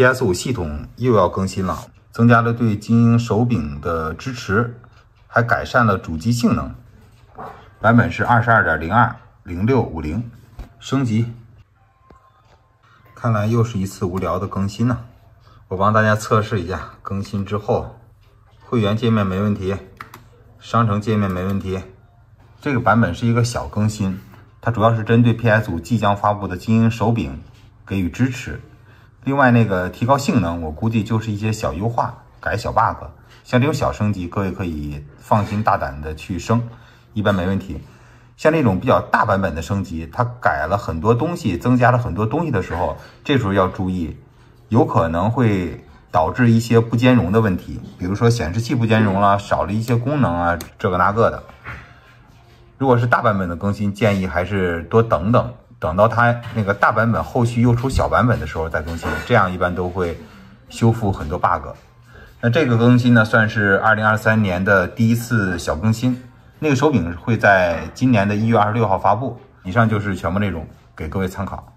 PS 五系统又要更新了，增加了对精英手柄的支持，还改善了主机性能。版本是二十二点零二零六五零，升级。看来又是一次无聊的更新呢。我帮大家测试一下，更新之后，会员界面没问题，商城界面没问题。这个版本是一个小更新，它主要是针对 PS 五即将发布的精英手柄给予支持。另外，那个提高性能，我估计就是一些小优化、改小 bug。像这种小升级，各位可以放心大胆的去升，一般没问题。像那种比较大版本的升级，它改了很多东西，增加了很多东西的时候，这时候要注意。有可能会导致一些不兼容的问题，比如说显示器不兼容了，少了一些功能啊，这个那个的。如果是大版本的更新，建议还是多等等，等到它那个大版本后续又出小版本的时候再更新，这样一般都会修复很多 bug。那这个更新呢，算是二零二三年的第一次小更新。那个手柄会在今年的一月二十六号发布。以上就是全部内容，给各位参考。